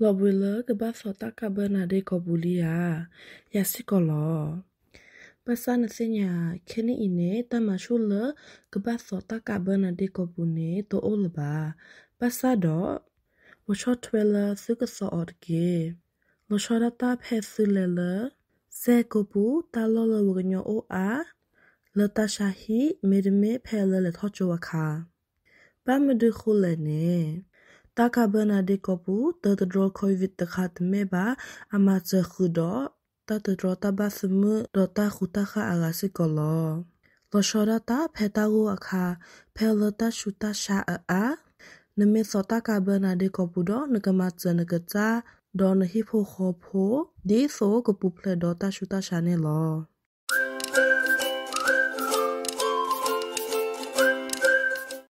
လောဘွေလကဘာစောတကဘနာဒေကဘူလီယာယာစီကောလောပစနစညာခနီအင်းနေတမရှုလကဘာစောတကဘနာဒေကဘူနေတိုအိုလဘာပစတော့ဝချတ်ထွေလစကစောအတ်ကေလောရှရတာဖဲဆူလေလဇေကပူတာလောလဝကညိုအိုအာလတရှာဟီမေဒမေဖဲလလေထောချဝခါပမဒခုလနေ တာကဘနာဒေကပူတတဒရခွိဗစ်တခတ်မေဘာအမချခုဒတတဒရတဘစမဒတာခုတခအဂါစီကလောလောရှရတာဖဲတာကိုအခါဖဲလတရှုတရှာအာနမေစောတာကဘနာဒေကပူဒနကမချနကချာဒေါ်နဟိဖိုခေါဖိုဒီဆိုကပူဖလေဒေါ်တာရှုတရှာနေလော